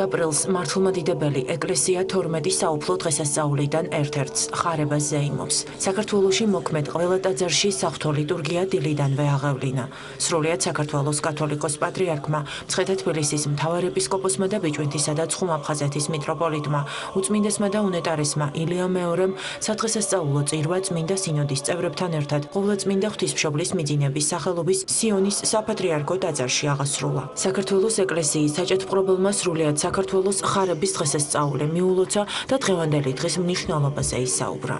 7 აპრილს მართლმადიდებელი ეკლესია 12 საუფლო დღესასწაულიდან ერთ-ერთს ხარებას ზეიმობს. საქართველოში მოქმედ ყველა ტაძარში საღვთო ლიტურგია დილიდანვე აღევლინა. სრულიად საქართველოს კათოლიკოს პატრიარქმა, მცხეთა თბილისის მთავარ ეპისკოპოსმა და ბიჭვინთისა და ცხუმ-აფხაზეთის მიტროპოლიტმა, უწმინდესმა და უნეტარესმა ილია მეორემ სადღესასწაულო წირვა წმინდა სინოდის წევრებთან ერთად ყოვლადწმინდა ღვთისმშობლის მიძინების სახელობის სიონის საპატრიარქო ტაძარში აღასრულა. საქართველოს ეკლესიის საჭეთპყრობელმა სრული სრულიად საქართველოს ხარების დღესასწაული მიულოცა და დღევანდელი დღის მნიშვნელობაზე ისაუბრა.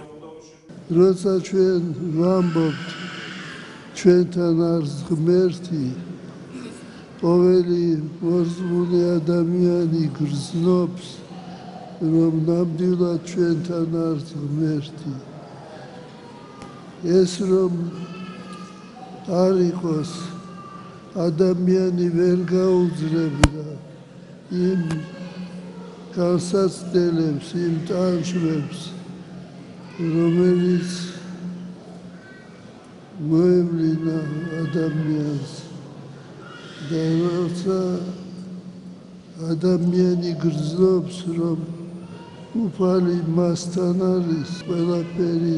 როცა ჩვენ ვამბობთ ჩვენთან არის ღმერთი ყოველი მოზმული ადამიანი გრძნობს რომ ნამდვილად ჩვენთან არის ღმერთი ეს რომ არ იყოს ადამიანი ვერ გაუძლებდა იმ განსაცდელებს, იმ ტანშმებს, რომელიც მოევლინა ადამიანს და როცა ადამიანი გრძნობს, რომ უფალი მასთან არის, ყველაფერი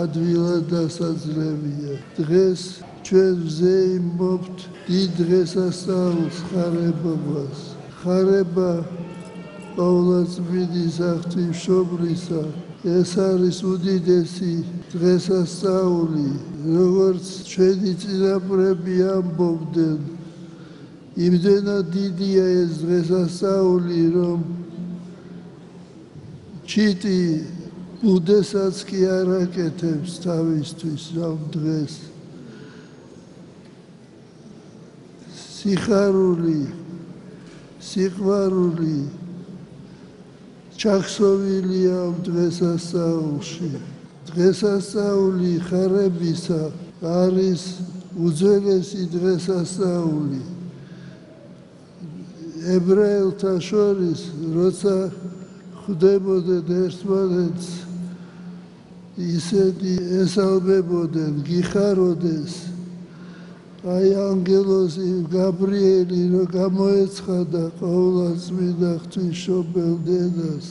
ადვილად დასაძლებია. დღეს ჩვენ ვზეიმობთ დიდ დღესასწაულს ხარებობას. ხარება ყოვლადწმინდის აღთვისმშობლისა ეს არის უდიდესი დღესასწაული როგორც ჩვენი წინაპრები ამბობდნენ. იმდენად დიდია ეს დღესასწაული რომ ჩიტი ბუდესაც კი არ აკეთებს თავისთვის ამ დღეს. სიხარული სიყვარული ჩახსოვილია ამ დღესასწაულში დღესასწაული ხარებისა არის უძველესი დღესასწაული. ებრაელთა შორის როცა ხვდებოდნენ ერთმანეთს ისეთი ესალმებოდნენ გიხაროდეს აი ანგელოზი გაბრიელი რო გამოეცხადა ყოვლადწმინდა ღვთისმშობელ დედას.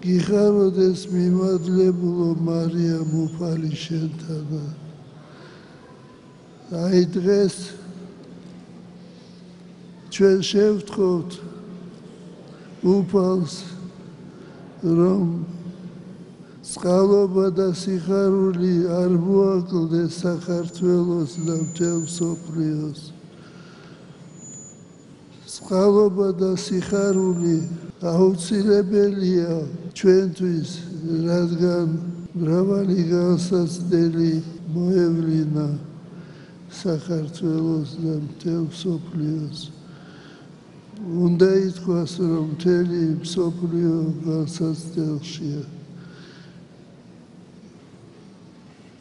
გიხაროდეს მიმადლებულო მარიამ უფალი შენთანა. აი დღეს ჩვენ შევთხოვთ უფალს რომ წყალობა და სიხარული არ მოაკლდეს საქართველოს და მთელ სოფლიოს. წყალობა და სიხარული აუცილებელია ჩვენთვის, რადგან მრავალი განსაცდელი მოევლინა საქართველოს და მთელ სოფლიოს. უნდა ითქვას, რომ მთელი სოფლიო განსაცდელშია.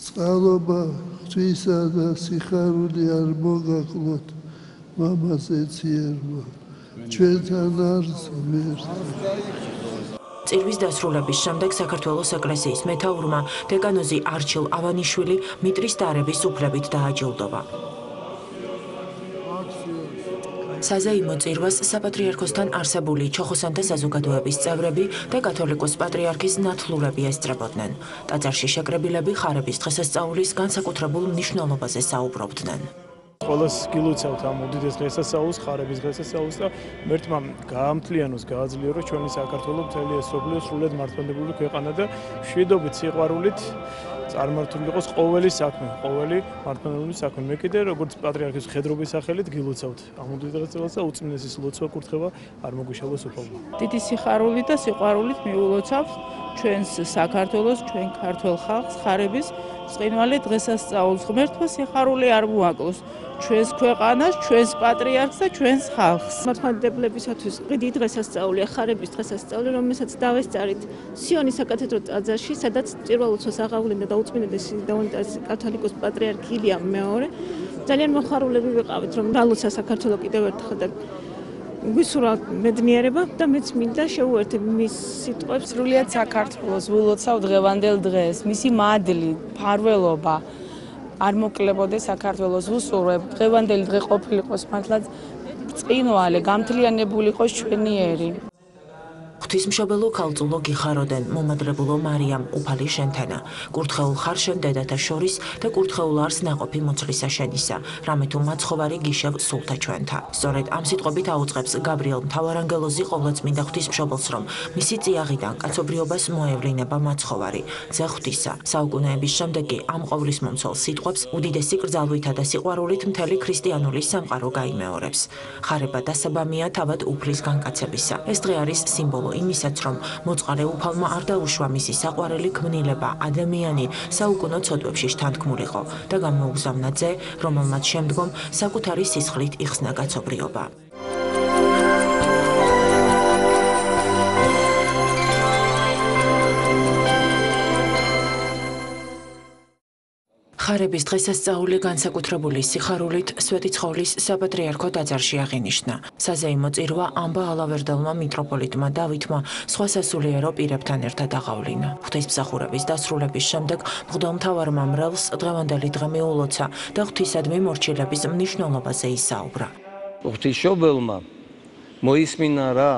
წყალობა ღვთისა და სიხარული არ მოგაკლოთ. მამაზე ციერმა ჩვენთან არის ღმერთი წირვის დასრულების შემდეგ საქართველოს ეკლესიის მეთაურმა დეკანოზი არჩილ ავანიშვილი მიტრის დარების უფლებით დააჯილდოვა. საზეიმო წირვას საპატრიარქოსთან არსებული ჩოხოსანთა საზოგადოების წევრები და კათოლიკოს პატრიარქის ნათლურები ესწრებოდნენ. ტაძარში შეკრებილები ხარების დღესასწაულის განსაკუთრებულ მნიშვნელობაზე საუბრობდნენ. ყველას გილოცავთ ამ უდიდეს დღესასწაულს, ხარების დღესასწაულს და მერტმა გაამთლიანოს, გააძლიეროს ჩვენი საქართველოს მთელი ეს სოფლიო სრულად მართლმადიდებლური ქვეყანა და შვიდობით სიყვარულით წარმართული იყოს ყოველი საქმე, ყოველი მართლმადიდებლური საქმე. მე კიდე როგორც პატრიარქის ხედრობის სახელით გილოცავთ ამ უდიდესწილას და უწმინდესის ლოცვა კურთხევა არ მოგუშალოს უფალმა. დიდი სიხარული და სიყვარულით მიულოცავთ ჩვენს საქართველოს, ჩვენ ქართულ ხალხს ხარების წინვალი დღესასწაულს ღმერთმა სიხარული არ მოაკლოს. ჩვენს ქვეყანას, ჩვენს პატრიარქს და ჩვენს ხალხს. მართლმადიდებლებისათვის დიდი დღესასწაულია, ხარების დღესასწაული, რომელსაც დავესწარით სიონის საკათედრო ტაძარში, სადაც წირვალოცოს აღავლენდა და უწმინდესი დაუნტას კათოლიკოს პატრიარქი ილია მეორე. ძალიან მოხარულები ვიყავით, რომ დალოცა საქართველოს კიდევ ერთხელ და გვისურვა მედნიერება და მეც მინდა შეუერთებ მის სიტყვებს სრულიად საქართველოს ვილოცავ დღევანდელ დღეს, მისი მადლი, ფარველობა არ მოკლებოდეს საქართველოს უსურვებ დღევანდელი დღე ყოფილიყოს მართლაც წინვალე გამთლიანებული იყოს ჩვენი ერი. ღვთისმშობელო ქალწულო გიხაროდენ მომადრებულო მარიამ უფალი შენთანა კურთხეულ ხარ შენ დედათა შორის და კურთხეულ არს ნაყოფი მოცლისა შენისა. რამე თუ მაცხოვარი გიშევ სულთა ჩვენთა. სწორედ ამ სიტყვებით აუწყებს გაბრიელ მთავარანგელოზი ყოვლადწმინდა ღვთისმშობელს რომ მისი წიაღიდან კაცობრიობას მოევლინება მაცხოვარი. ძე ღვთისა საუკუნეების შემდეგი ამ ყოვლის მომცველ სიტყვებს უდიდესი კრძალვითა და სიყვარულით მთელი ქრისტიანული სამყარო გაიმეორებს. ხარება დასაბამია თავად უფლის განკაცებისა. ეს დღე არის სიმბოლო იმისაც, რომ მოწყარე უფალმა არ დაუშვა მისი საყვარელი ქმნილება, ადამიანი საუკუნო ცოდვებში შთანთქმულიყო და გამოუგზავნა ძე, რომელმაც შემდგომ საკუთარი სისხლით იხსნა კაცობრიობა. ხარების დღესასწაული განსაკუთრებული სიხარულით სვეტიცხოვლის საპატრიარქო ტაძარში აღინიშნა. საზეიმო წირვა ამბა ალავერდელმა მიტროპოლიტმა დავითმა სხვა სასულიერო პირებთან ერთად აღავლინა. ღვთისმსახურების დასრულების შემდეგ მღვდელმთავარმა მრევლს დღევანდელი დღე მიულოცა და ღვთისადმი მორჩილების მნიშვნელობაზე ისაუბრა. ღვთისმშობელმა მოისმინა რა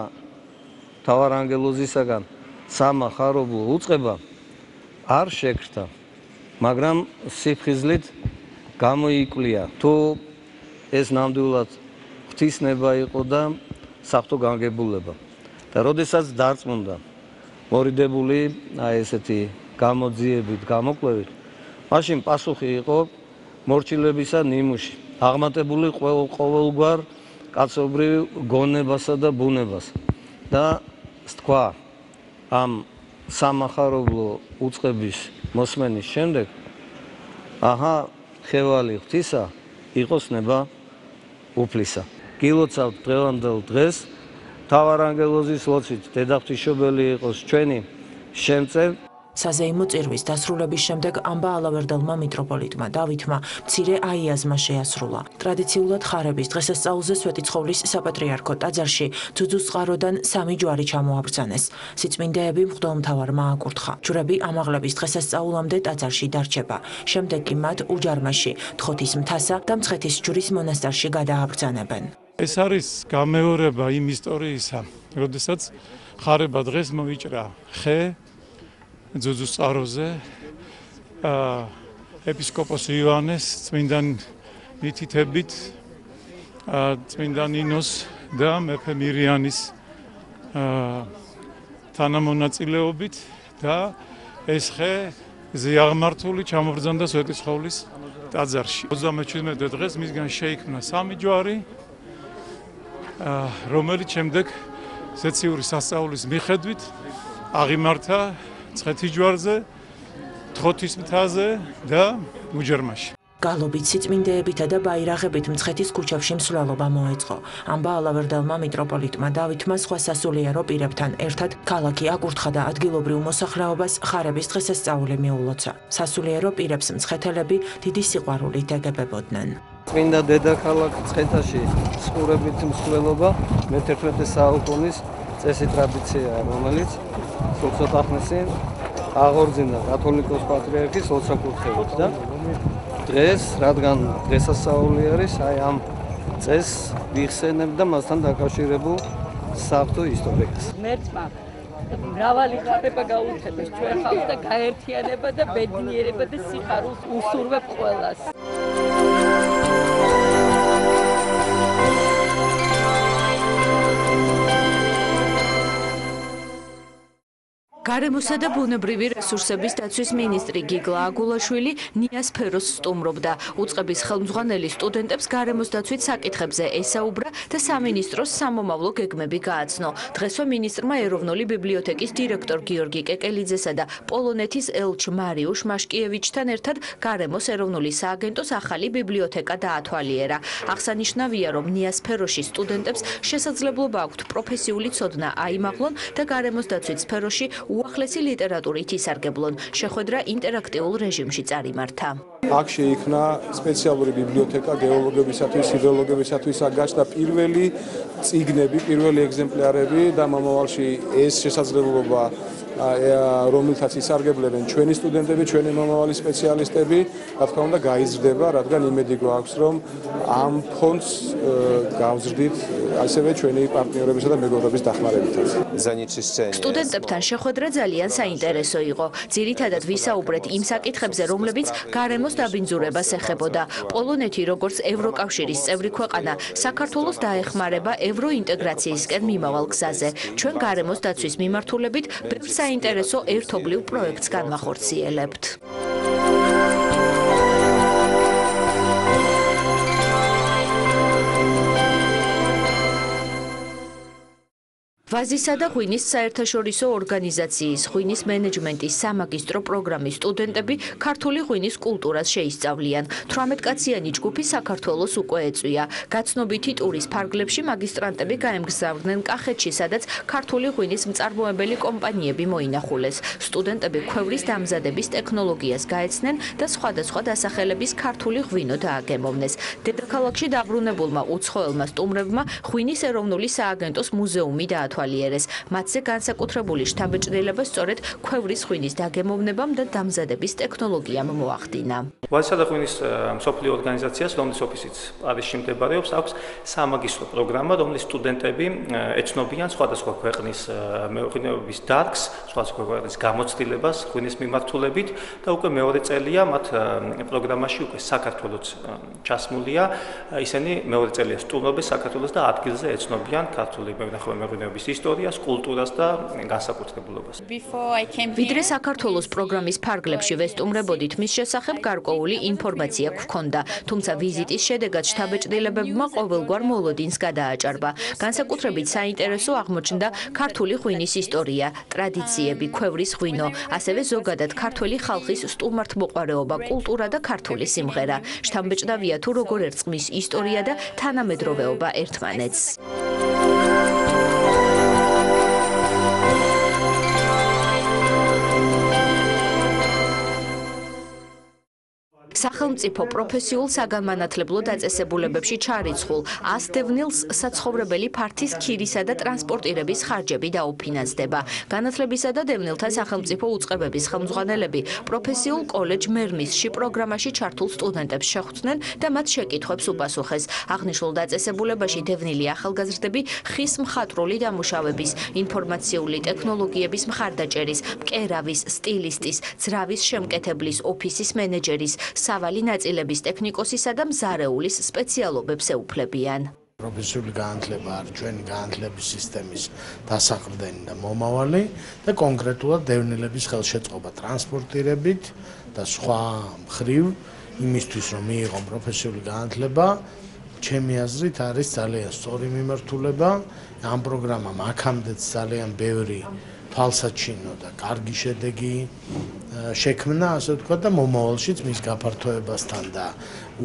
თავარანგელოზისაგან სამა ხარობო უצება არ შეკრთა მაგრამ სიფხიზლით გამოიკლია თუ ეს ნამდვილად ღვთისნება იყო და საფრთხო განგებულება და როდესაც დარწმუნდა მორიდებული აი ესეთი გამოძიებით გამოკვლევით მაშინ პასუხი იყო მორჩილებისა ნიმუში. აღმატებული ყოველგვარ კაცობრივ გონებასა და ბუნებას. და თქვა ამ სამახარობლო უצების მოსმენის შემდეგ აჰა ხევალი ღვთისა იყოს ნება უფლისა. გილოცავთ დღევანდელ დღეს თავარანგელოზის ლოცვით დედა ღვთისმშობელი იყოს ჩვენი შემწევ საზეიმო წირვის დასრულების შემდეგ ამბა ალავერდელმა მიტროპოლიტმა დავითმა მცირე აიაზმა შეასრულა. ტრადიციულად ხარების დღესასწაულზე სვეტიცხოვლის საპატრიარქო ტაძარში ძუძუს წყაროდან სამი ჯვარი ჩამოაბრძანეს. სიწმინდეები მღვდელმთავარმა აკურთხა. ჯვრები ამაღლების დღესასწაულამდე ტაძარში დარჩება. შემდეგ კი მათ უჯარმაში, თხოთის მთასა და მცხეთის ჯვრის მონასტერში გადააბრძანებენ. ეს არის გამეორება იმ ისტორიისა, როდესაც ხარება დღეს მოიჭრა ხე ძუძუს წაროზე აა ეპისკოპოს ივანეს წმინდან მითითებით აა წმინდან ინოს და მეფე მირიანის აა თანამონაწილეობით და ეს ხე ზიაღმართული ჩამობრძანდა სვეტიცხოვლის ტაძარში. 37 დღეს მისგან შეიქმნა სამი ჯვარი აა რომელიც შემდეგ სეციური სასწაულის მიხედვით აღიმართა ცხეთის ჯვარზე, თხოთის მთაზე და უჯერმაში. გალობით სიწმინდეებითა და ბაირაღებით მცხეთის ქუჩებში მსვლელობა მოეწყო. ამბა ალავერდელმა მიტროპოლიტმა დავითმა სხვა სასულიერო პირებთან ერთად ქალაქი აკურთხა და ადგილობრივ მოსახლეობას ხარების დღესასწაული მიულოცა. სასულიერო პირებს მცხეთელები დიდი სიყვარულით ეგებებოდნენ. წმინდა დედაქალაქ მცხეთაში სხურებით მსვლელობა მე-11 საუკუნის წესი ტრადიციაა, რომელიც სულ ცოტა ხნის წინ აღორძინდა კათოლიკოს პატრიარქის ლოცვა-კურთხევით და დღეს, რადგან დღესასწაული არის, აი ამ წეს ვიხსენებ და მასთან დაკავშირებულ საფრთხო ისტორიას. მერწმა მრავალი ხარება გაუწევს ჩვენ ხალხს და გაერთიანება და ბედნიერება და სიხარულს უსურვებ ყველას. გარემოსა და ბუნებრივი რესურსების დაცვის მინისტრი გიგლა აგულაშვილი ნიასფეროს სტუმრობდა. უწყების ხელმძღვანელი სტუდენტებს გარემოს დაცვით საკითხებზე ესაუბრა და სამინისტროს სამომავლო გეგმები გააცნო. დღესვე მინისტრმა ეროვნული ბიბლიოთეკის დირექტორ გიორგი კეკელიძესა და პოლონეთის ელჩ მარიუშ მაშკიევიჩთან ერთად გარემოს ეროვნული სააგენტოს ახალი ბიბლიოთეკა დაათვალიერა. აღსანიშნავია, რომ ნიასფეროში სტუდენტებს შესაძლებლობა აქვთ პროფესიული ცოდნა აიმაღლონ და გარემოს დაცვით სფეროში უახლესი ლიტერატურით ისარგებლონ. შეხვედრა ინტერაქტიულ რეჟიმში წარიმართა. აქ შეიქმნა სპეციალური ბიბლიოთეკა გეოლოგებისათვის, ჰიდროლოგებისათვის აგაჩნდა პირველი წიგნები, პირველი ეგზემპლარები და მომავალში ეს შესაძლებლობა რომელთაც ისარგებლებენ ჩვენი სტუდენტები, ჩვენი მომავალი სპეციალისტები, რა თქმა უნდა, გაიზრდება, რადგან იმედი გვაქვს, რომ ამ ფონდს გავზრდით ასევე ჩვენი პარტნიორებისა და მეგობრების დახმარებითაც. სტუდენტებთან შეხვედრა ძალიან საინტერესო იყო. ძირითადად ვისაუბრეთ იმ საკითხებზე, რომლებიც გარემოს დაბინძურებას ეხებოდა. პოლონეთი, როგორც ევროკავშირის წევრი ქვეყანა, საქართველოს დაეხმარება ევროინტეგრაციისკენ მიმავალ გზაზე. ჩვენ გარემოს დაცვის მიმართულებით ბევრ საინტერესო ერთობლივ პროექტს განვახორციელებთ. ვაზისა და ღვინის საერთაშორისო ორგანიზაციის ღვინის მენეჯმენტის სამაგისტრო პროგრამის სტუდენტები ქართული ღვინის კულტურას შეისწავლიან. 18 კაციანი ჯგუფი საქართველოს უკვე ეწვია. გაცნობიტი ტურის ფარგლებში მაგისტრანტები გაემგზავრნენ კახეთში, სადაც ქართული ღვინის მწარმოებელი კომპანიები მოინახულეს. სტუდენტები ქვევრის დამზადების ტექნოლოგიას გაეცნენ და სხვადასხვა დასახელების ქართული ღვინო დააგემოვნეს. დედაქალაქში დაბრუნებულმა უცხოელმა სტუმრებმა ღვინის ეროვნული სააგენტოს მუზეუმი დაათვალიერეს. გაათვალიერეს. მათზე განსაკუთრებული შთაბეჭდილება სწორედ ქვევრის ღვინის დაგემოვნებამ და დამზადების ტექნოლოგიამ მოახდინა. ვაზისა და ღვინის მსოფლიო ორგანიზაციას, რომლის ოფისიც პარიზში მდებარეობს, აქვს სამაგისტრო პროგრამა, რომლის სტუდენტები ეცნობიან სხვადასხვა ქვეყნის მეღვინეობის დარგს, სხვადასხვა ქვეყნის გამოცდილებას ღვინის მიმართულებით და უკვე მეორე წელია მათ პროგრამაში უკვე საქართველოს ჩასმულია. ისინი მეორე წელია სტუმრობენ საქართველოს და ადგილზე ეცნობიან ქართული მეღვინეობის ისტორიას, კულტურას და განსაკუთრებულობას. ვიდრე საქართველოს პროგრამის ფარგლებში ვესტუმრებოდით, მის შესახებ გარკვეული ინფორმაცია გქონდა, თუმცა ვიზიტის შედეგად შთაბეჭდილებებმა ყოველგვარ მოლოდინს გადააჭარბა. განსაკუთრებით საინტერესო აღმოჩნდა ქართული ღვინის ისტორია, ტრადიციები, ქვევრის ღვინო, ასევე ზოგადად ქართული ხალხის სტუმართმოყვარეობა, კულტურა და ქართული სიმღერა. შთამბეჭდავია თუ როგორ ერწყმის ისტორია და თანამედროვეობა ერთმანეთს. სახელმწიფო პროფესიულ საგანმანათლებლო დაწესებულებებში ჩარიცხულ 100 დევნილს საცხოვრებელი ფართის ქირისა და ტრანსპორტირების ხარჯები დაუფინანსდება. განათლებისა და დევნილთა სახელმწიფო უწყებების ხელმძღვანელები პროფესიულ კოლეჯ მერმისში პროგრამაში ჩართულ სტუდენტებს შეხვდნენ და მათ შეკითხვებს უპასუხეს. აღნიშნულ დაწესებულებაში დევნილი ახალგაზრდები ხის მხატვრული დამუშავების, ინფორმაციული ტექნოლოგიების მხარდაჭერის, მკერავის, სტილისტის, ძრავის შემკეთებლის, ოფისის მენეჯერის სავალი ნაწილების ტექნიკოსისა და მზარეულის სპეციალობებს ეუფლებიან. პროფესიული განათლება არის ჩვენი განათლების სისტემის დასაყრდენი და მომავალი და კონკრეტულად დევნილების ხელშეწყობა ტრანსპორტირებით და სხვა მხრივ იმისთვის რომ მიიღონ პროფესიული განათლება ჩემი აზრით არის ძალიან სწორი მიმართულება ამ პროგრამამ აქამდეც ძალიან ბევრი თვალსაჩინო და კარგი შედეგი შექმნა, ასე ვთქვათ და მომავალშიც მის გაფართოებასთან და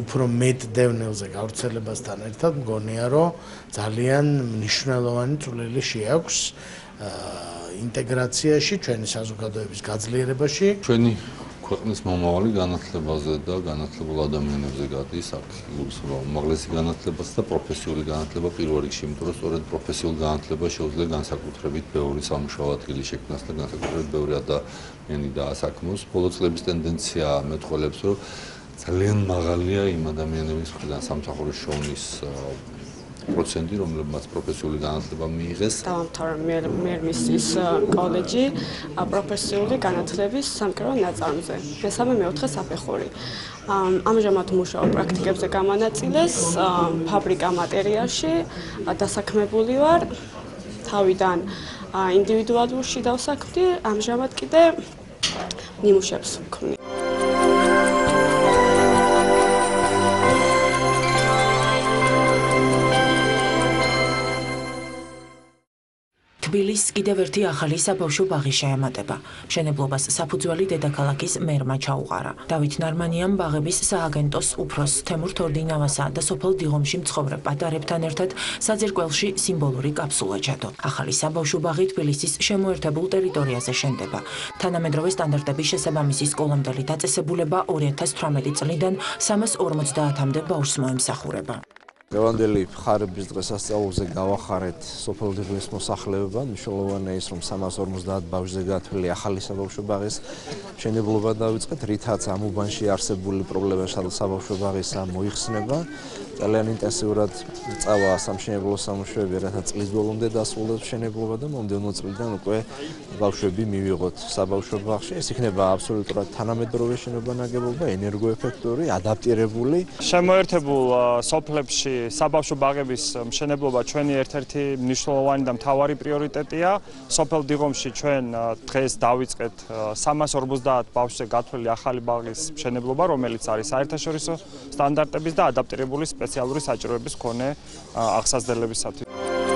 უფრო მეტ დევნილზე გავრცელებასთან ერთად მგონია, რომ ძალიან მნიშვნელოვანი წვლილი შეაქვს ინტეგრაციაში, ჩვენი საზოგადოების გაძლიერებაში. ჩვენი ქვეყნის მომავალი განათლებაზე და განათლებულ ადამიანებზე გადის აქ უმაღლესი განათლებაც და პროფესიული განათლება პირველ რიგში, იმიტომ რომ სწორედ პროფესიული განათლება შეუძლია განსაკუთრებით ბევრი სამუშაო ადგილი შექმნას და განსაკუთრებით ბევრი ადამიანი დაასაქმოს. ბოლო წლების ტენდენცია მეტყოლებს, რომ ძალიან მაღალია იმ ადამიანების მხრიდან სამსახურის შოვნის პროცენტი, რომლებმაც პროფესიული განათლება მიიღეს. დაამთავრა მერმისის კოლეჯი პროფესიული განათლების სამკერვო ნაწარმზე. მესამე მეოთხე საფეხური. ამჟამად მუშაობ პრაქტიკებზე გამანაწილეს ფაბრიკა მატერიაში დასაქმებული ვარ. თავიდან ინდივიდუალურში დავსაქმდი, ამჟამად კიდე ნიმუშებს ვქმნი. თბილისს კიდევ ერთი ახალი საბავშვო ბაღი შეემატება. მშენებლობას საფუძველი დედაქალაქის მერმა ჩაუყარა. დავით ნარმანიამ ბაღების სააგენტოს უფროს თემურ თორდინავასა და სოფელ დიღომში მცხოვრებ პატარებთან ერთად საძირკველში სიმბოლური კაფსულა ჩადო. ახალი საბავშვო ბაღი თბილისის შემოერთებულ ტერიტორიაზე შენდება. თანამედროვე სტანდარტების შესაბამისი სკოლამდელი დაწესებულება 2018 წლიდან 350-მდე ბავშვს მოემსახურება. ლევანდელი ხარების დღესასწაულზე გავახარეთ სოფელ დილის მოსახლებება, მნიშვნელოვანია ის, რომ 350 ბავშვზე გათვლილი ახალი საბავშვო ბაღის მშენებლობა დაიწყეთ, რითაც ამ უბანში არსებული პრობლემები საბავშვო ბაღისა მოიხსნება. ძალიან ინტენსიურად წავა სამშენებლო სამუშაოები, რათა წლის ბოლომდე დასრულდეს მშენებლობა და მომდევნო წლიდან უკვე ბავშვები მივიღოთ საბავშვო ბაღში. ეს იქნება აბსოლუტურად თანამედროვე შენობა ნაგებობა, ენერგოეფექტური, ადაპტირებული. შემოერთებულ სოფლებში საბავშვო ბაღების მშენებლობა ჩვენი ერთ-ერთი მნიშვნელოვანი და მთავარი პრიორიტეტია. სოფელ დიღომში ჩვენ დღეს დავიწყეთ 350 ბავშვზე გათვლილი ახალი ბაღის მშენებლობა, რომელიც არის საერთაშორისო სტანდარტების და ადაპტირებული სპეციალური საჭიროების მქონე აღსაზრდელებისათვის.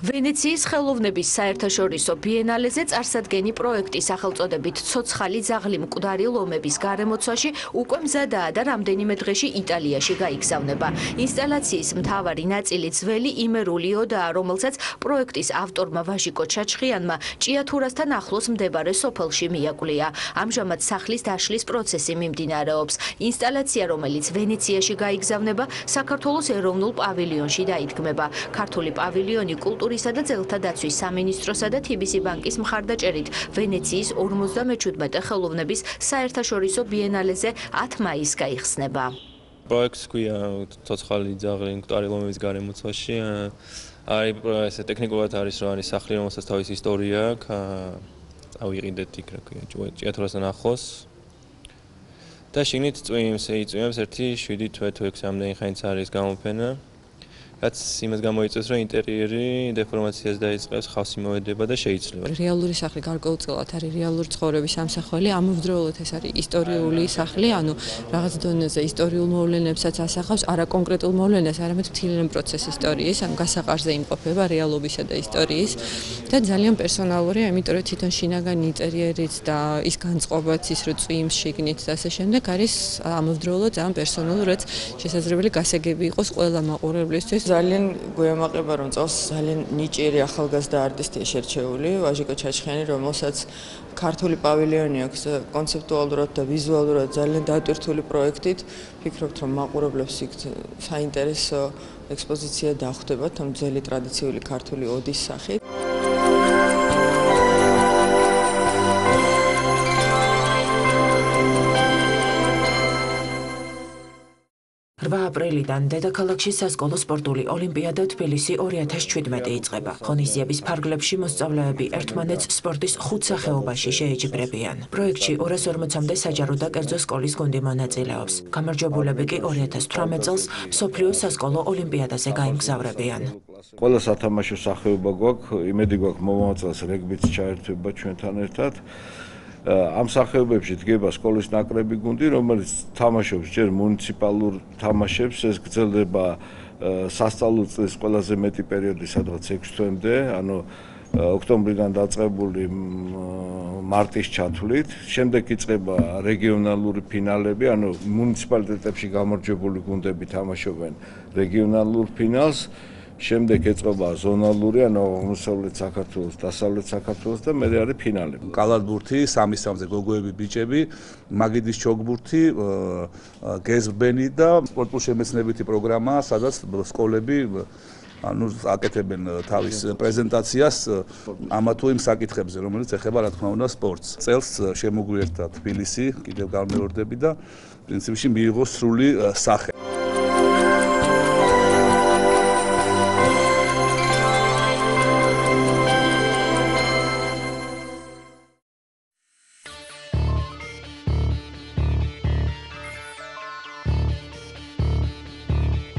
ვენეციის ხელოვნების საერთაშორისო ბიენალეზე წარსადგენი პროექტი სახელწოდებით ცოცხალი ძაღლი მკვდარი ლომების გარემოცვაში უკვე მზადაა და რამდენიმე დღეში იტალიაში გაიგზავნება. ინსტალაციის მთავარი ნაწილი ძველი იმერული ოდაა, რომელსაც პროექტის ავტორმა ვაჟიკო ჩაჩხიანმა ჭიათურასთან ახლოს მდებარე სოფელში მიაკვლია. ამჟამად სახლის დაშლის პროცესი მიმდინარეობს. ინსტალაცია, რომელიც ვენეციაში გაიგზავნება, საქართველოს ეროვნულ პავილიონში დაიდგმება. ქართული პავილიონი კულტურისა სა და ძელთა დაცვის სამინისტროსა და TBC ბანკის მხარდაჭერით ვენეციის 57 ხელოვნების საერთაშორისო ბიენალეზე 10 მაისს გაიხსნება. პროექტს ქვია ცოცხალი ძაღლი მკვდარილომების გარემოცვაში. არის ესე ტექნიკურად არის რომ არის სახლი რომელსაც თავის ისტორია აქვს. ავიყიდეთ იქ რა ქვია ჭიათურასთან ახლოს. და შიგნით წვიმს, იწვიმს 1 7 თვე 6 ამდენი ხანიც არის გამოფენა. რაც იმას გამოიწვევს, რომ ინტერიერი დეფორმაციას დაიწყებს, ხავსი მოედება და შეიცვლება. რეალური სახლი გარკვეულწილად არის რეალური ცხოვრების ამსახველი, ამავდროულად ეს არის ისტორიული სახლი, ანუ რაღაც დონეზე ისტორიულ მოვლენებსაც ასახავს, არა კონკრეტულ მოვლენას, არამედ მთლიან პროცესის ისტორიის, ანუ გასაყარზე იმყოფება რეალობისა და ისტორიის და ძალიან პერსონალურია, იმიტომ რომ თვითონ შინაგანი ინტერიერიც და ის განწყობაც ის რო წვიმს შიგნით და ასე შემდეგ არის ამავდროულად ძალიან პერსონალური, რაც შესაძლებელი გასაგები იყოს ყველა მაყურებლისთვის. ძალიან გვემაყება რომ წელს ძალიან ნიჭიერი ახალგაზრდა არტისტია შერჩეული ვაჟიკო ჩაჩხიანი რომელსაც ქართული პავილიონი აქვს კონცეპტუალურად და ვიზუალურად ძალიან დატვირთული პროექტით. ფიქრობთ რომ მაყურებლებს იქ საინტერესო ექსპოზიცია დახვდებათ ამ ძველი ტრადიციული ქართული ოდის სახით 8 აპრილიდან დედაქალაქში სასკოლო სპორტული ოლიმპიადა თბილისი 2017 იწყება. ღონისძიების ფარგლებში მოსწავლეები ერთმანეთს სპორტის ხუთ სახეობაში შეეჯიბრებიან. პროექტში 240-მდე საჯარო და კერძო სკოლის გუნდი მონაწილეობს. გამარჯვებულები კი 2018 წელს მსოფლიო სასკოლო ოლიმპიადაზე გაიმგზავრებიან. ყველა სათამაშო სახეობა გვაქვს, იმედი გვაქვს მომავალ წელს რეგბიც ჩაერთვება ჩვენთან ერთად. ამ სახეობებში დგება სკოლის ნაკრები გუნდი, რომელიც თამაშობს ჯერ მუნიციპალურ თამაშებს, ეს გრძელდება სასწავლო წლის ყველაზე მეტი პერიოდი, სადღაც 6 თვემდე, ანუ ოქტომბრიდან დაწყებული მარტის ჩათვლით, შემდეგ იწყება რეგიონალური ფინალები, ანუ მუნიციპალიტეტებში გამარჯვებული გუნდები თამაშობენ რეგიონალურ ფინალს. შემდეგ ეწყობა ზონალური, ანუ აღმოსავლეთ საქართველოს, დასავლეთ საქართველოს და მეორე არის ფინალი. კალათბურთი, სამი სამზე გოგოები, ბიჭები, მაგიდის ჩოგბურთი, გეზბენი და სპორტულ შემეცნებითი პროგრამა, სადაც სკოლები ანუ აკეთებენ თავის პრეზენტაციას ამა თუ იმ საკითხებზე, რომელიც ეხება რა თქმა უნდა სპორტს. წელს შემოგვიერთა თბილისი, კიდევ გამეორდები და პრინციპში მიიღო სრული სახე.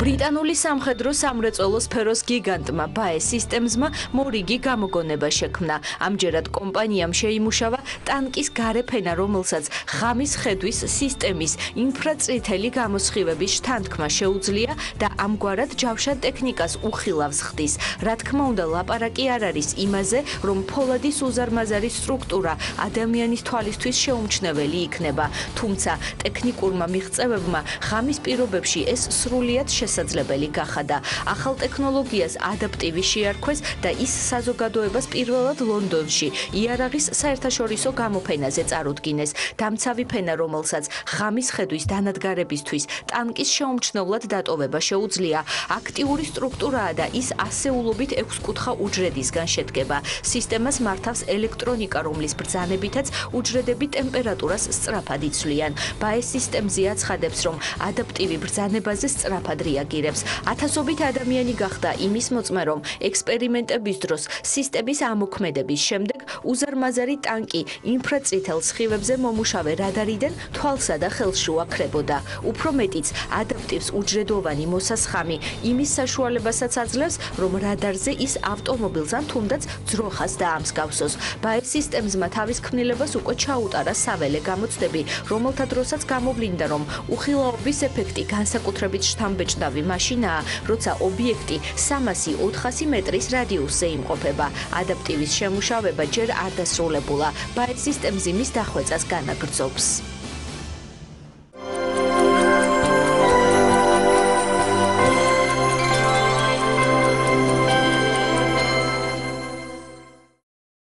ბრიტანული სამხედრო სამრეწველო სფეროს გიგანტმა ბაე სისტემზმა მორიგი გამოგონება შექმნა. ამჯერად კომპანიამ შეიმუშავა ტანკის გარეფენა, რომელსაც ხამის ხედვის სისტემის ინფრაწითელი გამოსხივების შთანთქმა შეუძლია და ამგვარად ჯავშან ტექნიკას უხილავს ხდის. რა თქმა უნდა, ლაპარაკი არ არის იმაზე, რომ ფოლადის უზარმაზარი სტრუქტურა ადამიანის თვალისთვის შეუმჩნეველი იქნება, თუმცა ტექნიკურმა მიღწევებმა ხამის პირობებში ეს სრულიად შესაძლებელი შესაძლებელი გახადა. ახალ ტექნოლოგიას ადაპტივი შეარქვეს და ის საზოგადოებას პირველად ლონდონში იარაღის საერთაშორისო გამოფენაზე წარუდგინეს. დამცავი ფენა, რომელსაც ხამის ხედვის დანადგარებისთვის ტანკის შეუმჩნევლად დატოვება შეუძლია, აქტიური სტრუქტურაა და ის ასეულობით 6 კუთხა უჯრედისგან შედგება. სისტემას მართავს ელექტრონიკა, რომლის ბრძანებითაც უჯრედები ტემპერატურას სწრაფად იცვლიან. ბაეს სისტემზე აცხადებს, რომ ადაპტივი ბრძანებაზე სწრაფად რეაგირებს. ათასობით ადამიანი გახდა იმის მოწმე, რომ ექსპერიმენტების დროს სისტემის ამოქმედების შემდეგ უზარმაზარი ტანკი ინფრაწითელ სხივებზე მომუშავე რადარიდან თვალსა და ხელს შუაქრებოდა. უფრო მეტიც, ადაპტივს უჯრედოვანი მოსასხამი იმის საშუალებასაც აძლევს, რომ რადარზე ის ავტომობილს ან თუნდაც ძროხას დაამსგავსოს. ბაეს სისტემზმა თავის ქმნილებას უკვე ჩაუტარა საველე გამოცდები, რომელთა დროსაც გამოვლინდა, რომ უხილაობის ეფექტი განსაკუთრებით შთამბეჭდავი მაშინაა, როცა ობიექტი 300-400 მეტრის რადიუსზე იმყოფება. ადაპტივის შემუშავება ჯერ არ დასრულებულა. ბაეს სისტემზე მის დახვეწას განაგრძობს.